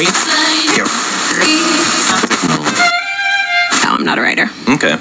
No, I'm not a writer. Okay.